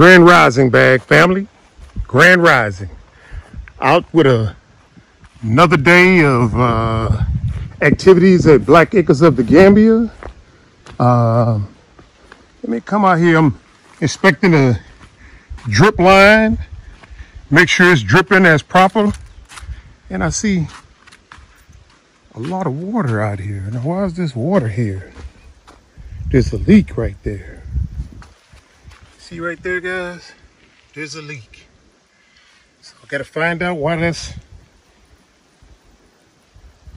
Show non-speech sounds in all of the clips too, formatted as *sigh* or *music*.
Grand Rising BAG family. Grand Rising. Out with a, another day of uh, activities at Black Acres of the Gambia. Uh, let me come out here. I'm inspecting the drip line. Make sure it's dripping as proper. And I see a lot of water out here. Now, why is this water here? There's a leak right there. See right there, guys? There's a leak. So I gotta find out why that's.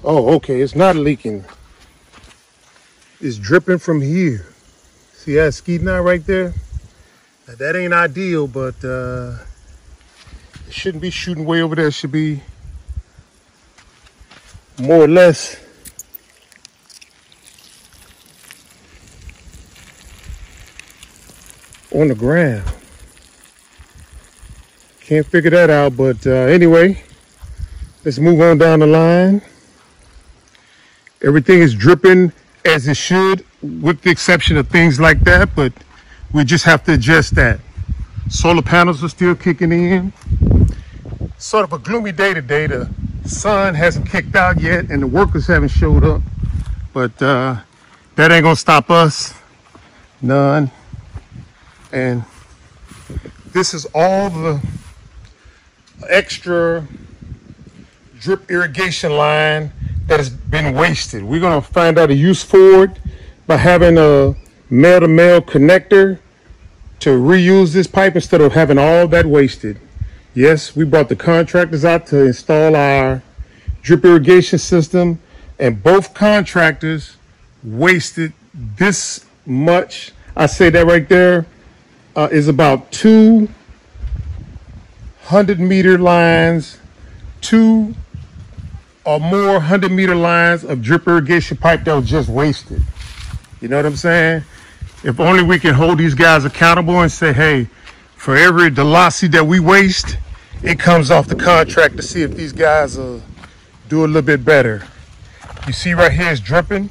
Oh, okay, it's not leaking. It's dripping from here. See that ski out right there? Now, that ain't ideal, but uh, it shouldn't be shooting way over there. It should be more or less on the ground. Can't figure that out, but uh, anyway, let's move on down the line. Everything is dripping as it should, with the exception of things like that, but we just have to adjust that. Solar panels are still kicking in. Sort of a gloomy day today. The sun hasn't kicked out yet and the workers haven't showed up, but uh, that ain't gonna stop us. None. And this is all the extra drip irrigation line that has been wasted. We're gonna find out a use for it by having a male-to-male connector to reuse this pipe instead of having all that wasted. Yes, we brought the contractors out to install our drip irrigation system and both contractors wasted this much. I say that right there uh, is about two hundred meter lines, two or more hundred meter lines of drip irrigation pipe that was just wasted. You know what I'm saying? If only we can hold these guys accountable and say, hey, for every dalasi that we waste, it comes off the contract to see if these guys will do a little bit better. You see right here is dripping,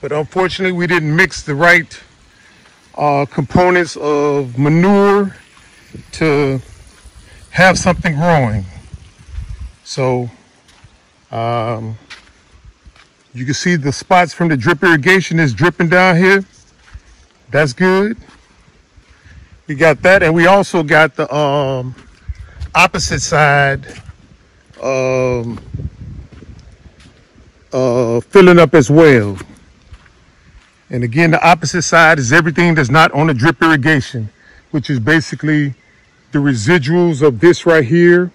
but unfortunately we didn't mix the right uh, components of manure to have something growing. So um, you can see the spots from the drip irrigation is dripping down here. That's good. We got that, and we also got the um, opposite side um, uh, filling up as well. And again, the opposite side is everything that's not on the drip irrigation, which is basically the residuals of this right here.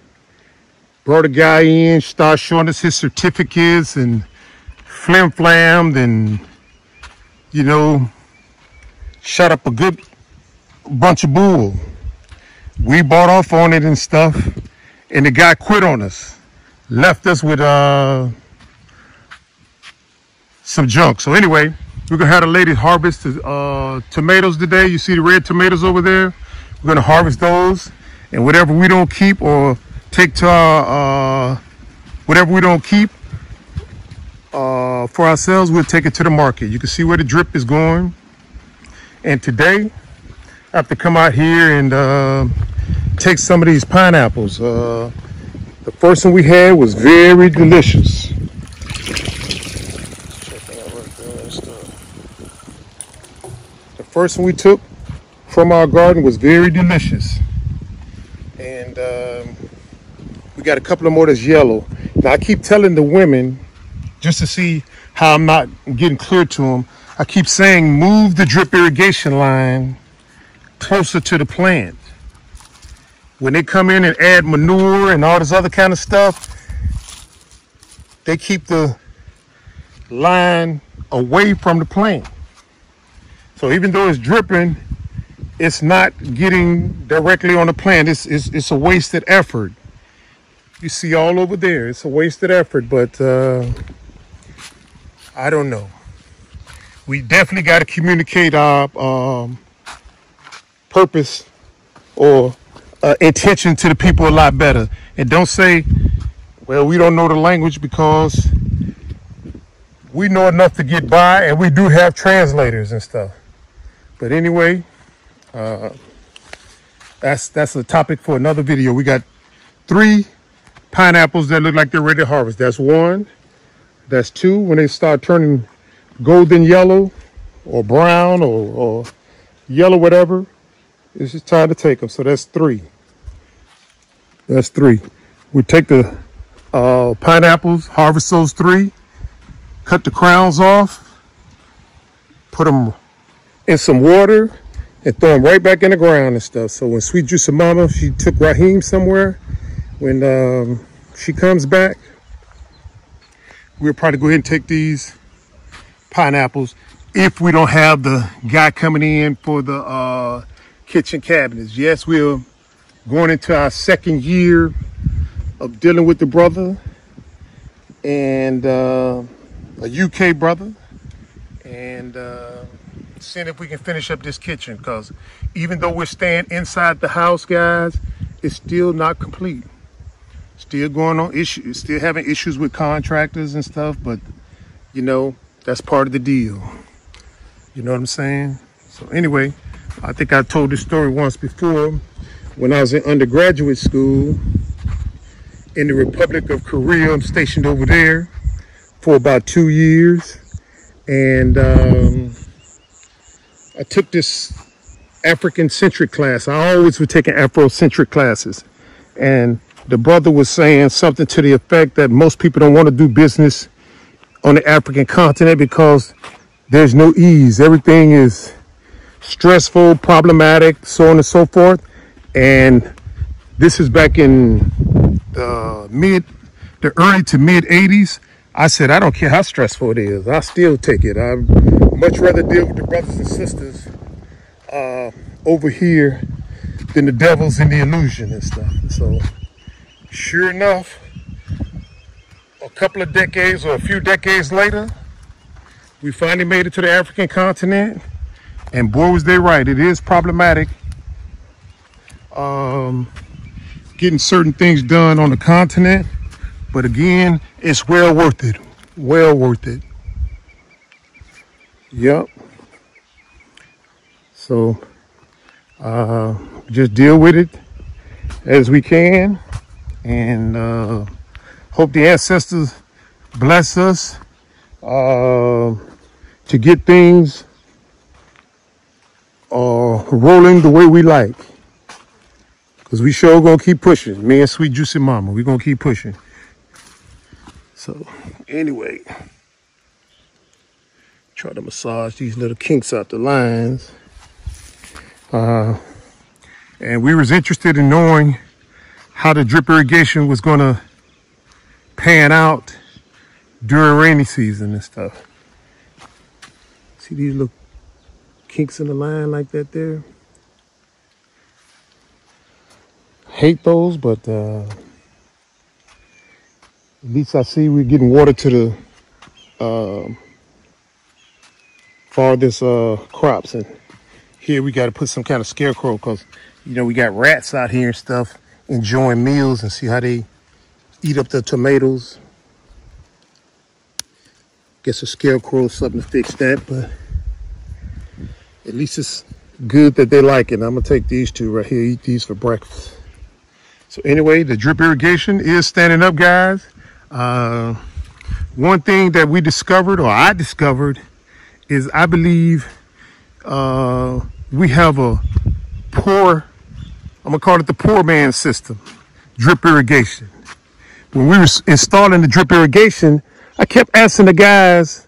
Brought a guy in, started showing us his certificates and flim flammed and, you know, shut up a good bunch of bull. We bought off on it and stuff, and the guy quit on us, left us with uh, some junk. So anyway, we're gonna have the lady harvest uh, tomatoes today. You see the red tomatoes over there? We're gonna harvest those, and whatever we don't keep or take to our, uh, whatever we don't keep uh, for ourselves, we'll take it to the market. You can see where the drip is going. And today, I have to come out here and uh, take some of these pineapples. Uh, the first one we had was very delicious. The first one we took from our garden was very delicious. And um, we got a couple of more that's yellow. Now I keep telling the women, just to see how I'm not getting clear to them, I keep saying move the drip irrigation line closer to the plant. When they come in and add manure and all this other kind of stuff, they keep the line away from the plant. So even though it's dripping, it's not getting directly on the plant. It's, it's, it's a wasted effort. You see all over there, it's a wasted effort, but uh, I don't know. We definitely got to communicate our um, purpose or uh, intention to the people a lot better. And don't say, well, we don't know the language because we know enough to get by and we do have translators and stuff. But anyway, uh, that's that's a topic for another video. We got three pineapples that look like they're ready to harvest. That's one. That's two. When they start turning golden yellow or brown or, or yellow, whatever, it's just time to take them. So that's three. That's three. We take the uh, pineapples, harvest those three, cut the crowns off, put them in some water, and throw them right back in the ground and stuff. So when Sweet Juicy Mama, she took Raheem somewhere, when um, she comes back, we'll probably go ahead and take these pineapples if we don't have the guy coming in for the uh, kitchen cabinets. Yes, we're going into our second year of dealing with the brother and uh, a UK brother and uh, seeing if we can finish up this kitchen because even though we're staying inside the house, guys, it's still not complete. Still going on issues, still having issues with contractors and stuff, but you know, that's part of the deal. You know what I'm saying? So anyway, I think I told this story once before when I was in undergraduate school in the Republic of Korea. I'm stationed over there for about two years. And um, I took this African centric class. I always was taking Afrocentric classes. And the brother was saying something to the effect that most people don't want to do business on the African continent because there's no ease. Everything is stressful, problematic, so on and so forth. And this is back in the mid, the early to mid 80s. I said, I don't care how stressful it is. I still take it. I'd much rather deal with the brothers and sisters uh, over here than the devils in the illusion and stuff. So sure enough, a couple of decades or a few decades later, we finally made it to the African continent. And boy, was they right. It is problematic um, getting certain things done on the continent. But again, it's well worth it. Well worth it. Yep. So uh, just deal with it as we can and uh, hope the ancestors bless us uh, to get things uh, rolling the way we like. Because we sure gonna keep pushing. Me and Sweet Juicy Mama, we gonna keep pushing. So, anyway, try to massage these little kinks out the lines. Uh, and we was interested in knowing how the drip irrigation was going to pan out during rainy season and stuff. See these little kinks in the line like that there? Hate those, but uh, at least I see we're getting water to the uh, farthest uh, crops. And here we got to put some kind of scarecrow because, you know, we got rats out here and stuff enjoying meals and see how they eat up the tomatoes. Guess a scarecrow something to fix that, but at least it's good that they like it. I'm gonna take these two right here, eat these for breakfast. So anyway, the drip irrigation is standing up, guys. Uh, one thing that we discovered, or I discovered, is I believe uh, we have a poor I'm gonna call it the poor man system, drip irrigation. When we were installing the drip irrigation, I kept asking the guys,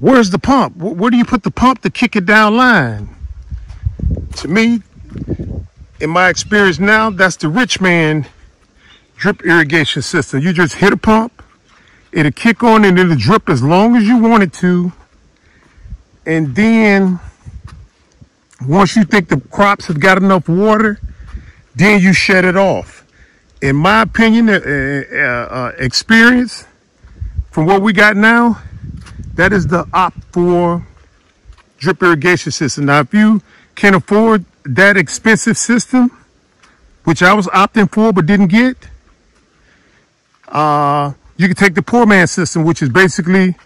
where's the pump? Where do you put the pump to kick it down line? To me, in my experience now, that's the rich man drip irrigation system. You just hit a pump, it'll kick on and it'll drip as long as you want it to. And then once you think the crops have got enough water, then you shut it off. In my opinion, uh, uh, uh, experience from what we got now, that is the opt for drip irrigation system. Now, if you can afford that expensive system, which I was opting for but didn't get, uh, you can take the poor man system, which is basically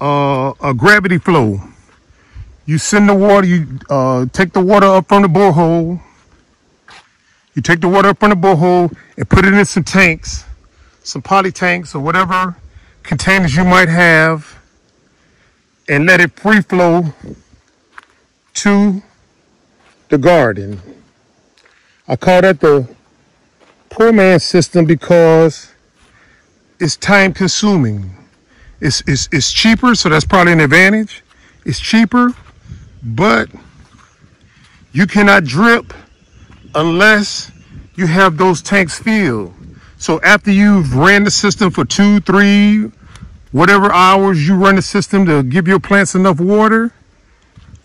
uh, a gravity flow. You send the water, you uh, take the water up from the borehole, You take the water up from the borehole and put it in some tanks, some poly tanks or whatever containers you might have, and let it free flow to the garden. I call that the poor man system because it's time consuming. It's, it's, it's cheaper, so that's probably an advantage. It's cheaper, but you cannot drip unless you have those tanks filled. So after you've ran the system for two, three, whatever hours you run the system to give your plants enough water,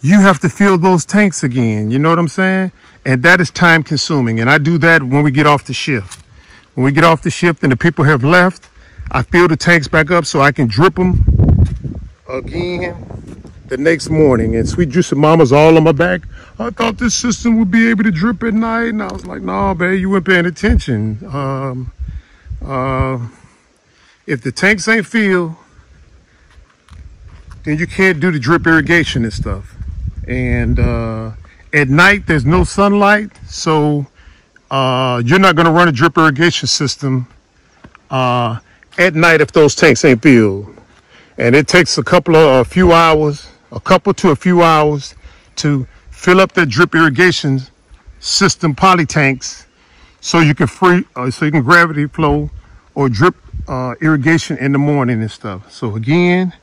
you have to fill those tanks again. You know what I'm saying? And that is time consuming. And I do that when we get off the shift. When we get off the shift and the people have left, I fill the tanks back up so I can drip them again the next morning. And Sweet Juicy Mama's all on my back. I thought this system would be able to drip at night. And I was like, no, babe, you weren't paying attention. Um, uh, if the tanks ain't filled, then you can't do the drip irrigation and stuff. And uh, at night, there's no sunlight. So uh, you're not going to run a drip irrigation system uh, at night if those tanks ain't filled. And it takes a couple of a few hours, a couple to a few hours to fill up that drip irrigation system poly tanks so you can free uh, so you can gravity flow or drip uh, irrigation in the morning and stuff. So again,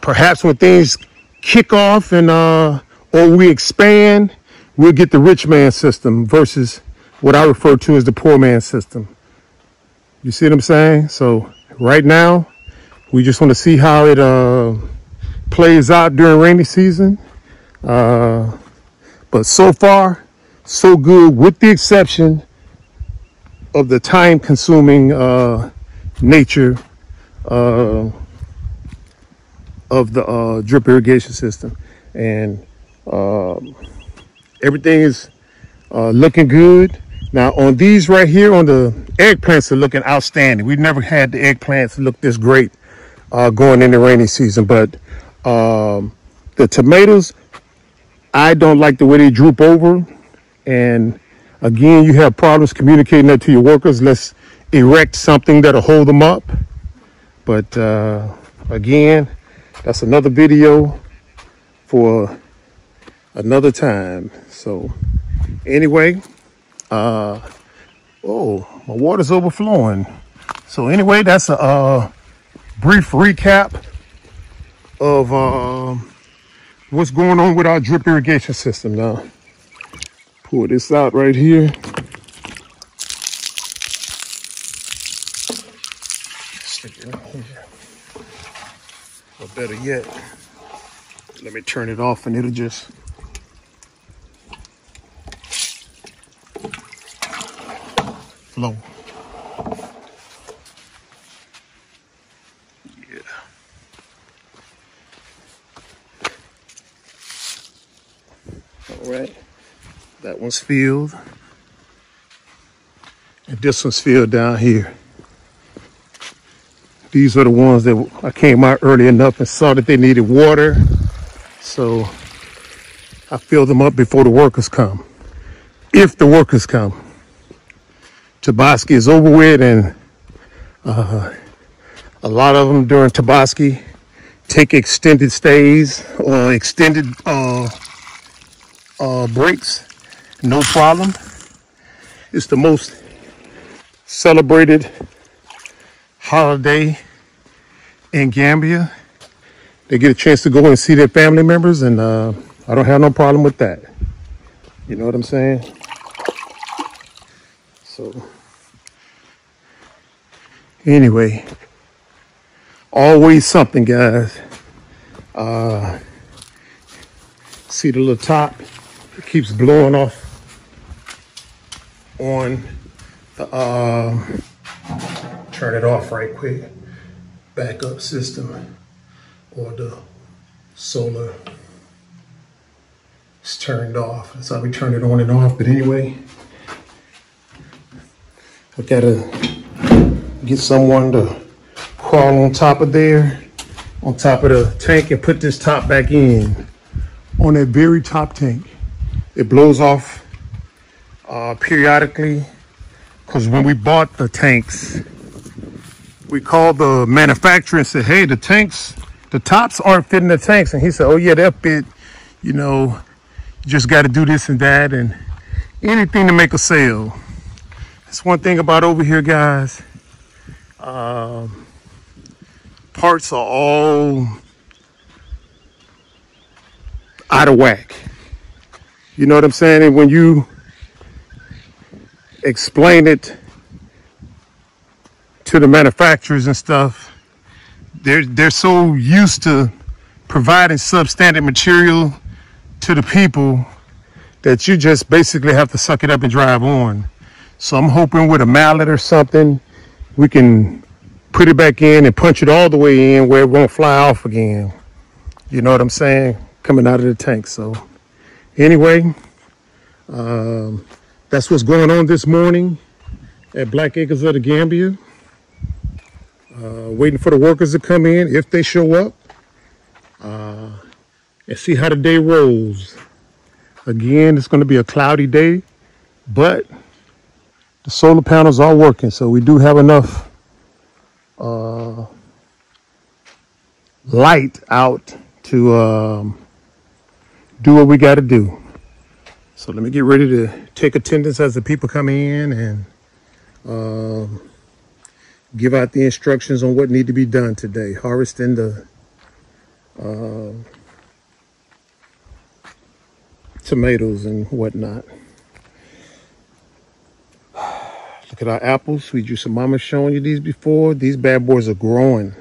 perhaps when things kick off and uh, or we expand, we'll get the rich man system versus what I refer to as the poor man system. You see what I'm saying? So right now, we just want to see how it uh, plays out during rainy season. Uh, but so far, so good, with the exception of the time consuming uh, nature uh, of the uh, drip irrigation system. And um, everything is uh, looking good. Now on these right here, on the eggplants are looking outstanding. We've never had the eggplants look this great uh, going into rainy season, but um, the tomatoes, I don't like the way they droop over. And again, you have problems communicating that to your workers. Let's erect something that'll hold them up. But uh, again, that's another video for another time. So anyway, uh, oh, my water's overflowing. So anyway, that's a uh, brief recap of uh, what's going on with our drip irrigation system now. Pull this out right here. Stick it here. Or better yet, let me turn it off and it'll just flow. All right. That one's filled. And this one's filled down here. These are the ones that I came out early enough and saw that they needed water. So I filled them up before the workers come. If the workers come. Tobaski is over with and uh, a lot of them during Tobaski take extended stays or extended uh, uh, breaks. No problem. It's the most celebrated holiday in Gambia. They get a chance to go and see their family members and uh, I don't have no problem with that. You know what I'm saying? So anyway, always something, guys. Uh, see the little top? Keeps blowing off on the, uh, turn it off right quick, backup system or the solar is turned off. That's how we turn it on and off. But anyway, I gotta get someone to crawl on top of there, on top of the tank and put this top back in on that very top tank. It blows off uh, periodically because when we bought the tanks, we called the manufacturer and said, hey, the tanks, the tops aren't fitting the tanks. And he said, oh yeah, they'll fit, you know, you just got to do this and that and anything to make a sale. That's one thing about over here, guys. Um, parts are all out of whack. You know what I'm saying? And when you explain it to the manufacturers and stuff, they're they're so used to providing substandard material to the people that you just basically have to suck it up and drive on. So I'm hoping with a mallet or something, we can put it back in and punch it all the way in where it won't fly off again. You know what I'm saying? Coming out of the tank. So anyway, um, that's what's going on this morning at Black Acres of the Gambia. Uh, waiting for the workers to come in if they show up uh, and see how the day rolls. Again, it's going to be a cloudy day, but the solar panels are working, so we do have enough uh, light out to um, do what we got to do. So let me get ready to take attendance as the people come in and um, give out the instructions on what need to be done today. Harvesting the uh, tomatoes and whatnot. *sighs* Look at our apples. Sweet Juicy Mama showing you these before. These bad boys are growing.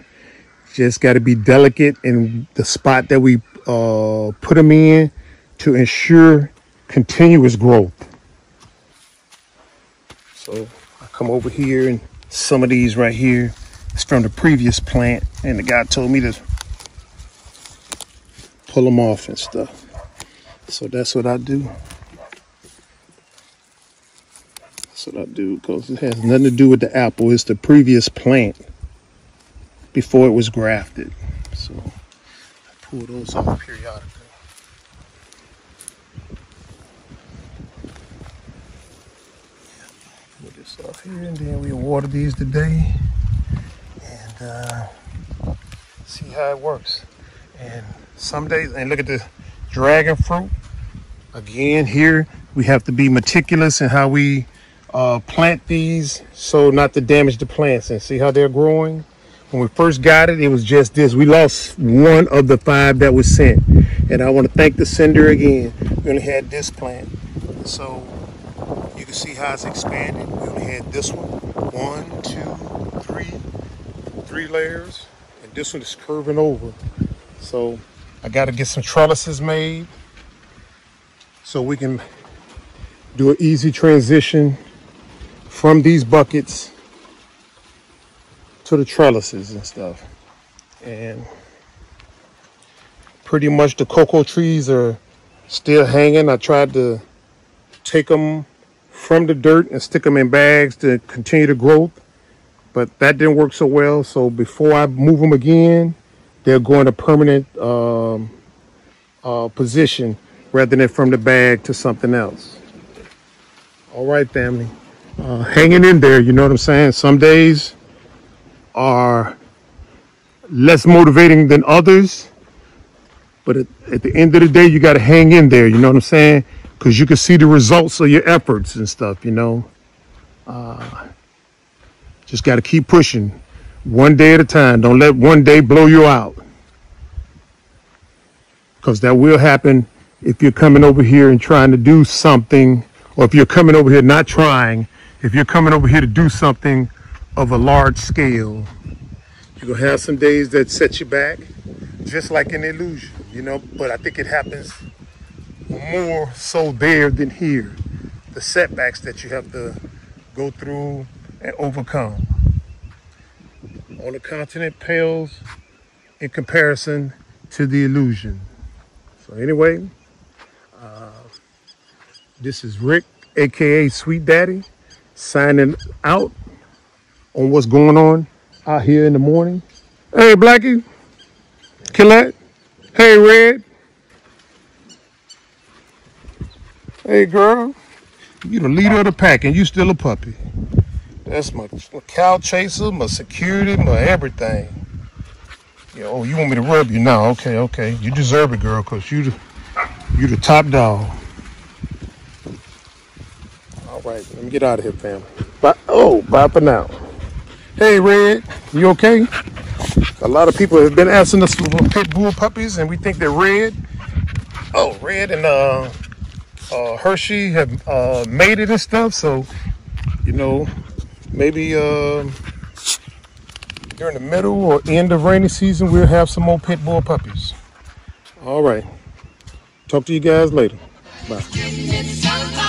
Just got to be delicate in the spot that we uh, put them in to ensure continuous growth. So I come over here and some of these right here is from the previous plant and the guy told me to pull them off and stuff. So that's what I do. That's what I do because it has nothing to do with the apple. It's the previous plant before it was grafted. So pull those off periodically. Put this off here and then we water these today and uh, see how it works. And some days, and look at the dragon fruit. Again, here we have to be meticulous in how we uh, plant these so not to damage the plants. And see how they're growing? When we first got it, it was just this. We lost one of the five that was sent. And I want to thank the sender again. We only had this plant. So you can see how it's expanded. We only had this one. One, two, three, three layers. And this one is curving over. So I got to get some trellises made so we can do an easy transition from these buckets to the trellises and stuff. And pretty much the cocoa trees are still hanging. I tried to take them from the dirt and stick them in bags to continue the growth, but that didn't work so well. So before I move them again, they're going to permanent um, uh, position rather than from the bag to something else. All right, family. Uh, hanging in there, you know what I'm saying? Some days are less motivating than others. But at, at the end of the day, you got to hang in there, you know what I'm saying? Because you can see the results of your efforts and stuff, you know? Uh, just got to keep pushing one day at a time. Don't let one day blow you out. Because that will happen if you're coming over here and trying to do something, or if you're coming over here not trying, if you're coming over here to do something of a large scale, you're to have some days that set you back, just like an illusion, you know. But I think it happens more so there than here. The setbacks that you have to go through and overcome on the continent pales in comparison to the illusion. So anyway, uh, this is Rick, aka Sweet Daddy, signing out on what's going on out here in the morning. Hey, Blackie, Colette, hey, Red, hey, girl. You the leader of the pack and you still a puppy. That's my, my cow chaser, my security, my everything. Yeah, oh, you want me to rub you now? Okay, okay. You deserve it, girl, because you the, you the top dog. All right, let me get out of here, family. Bye. Oh, bye for now. Hey, Red, you okay? A lot of people have been asking us for pit bull puppies, and we think they're red. Oh, Red and uh, uh, Hershey have uh, made it and stuff, so you know, maybe uh, during the middle or end of rainy season, we'll have some more pit bull puppies. All right. Talk to you guys later. Bye.